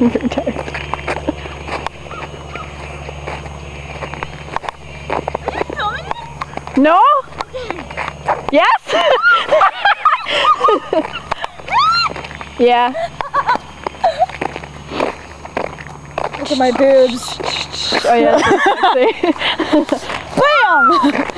looking very tired. No? Yes? yeah. Look at my boobs. Oh yeah. Bam!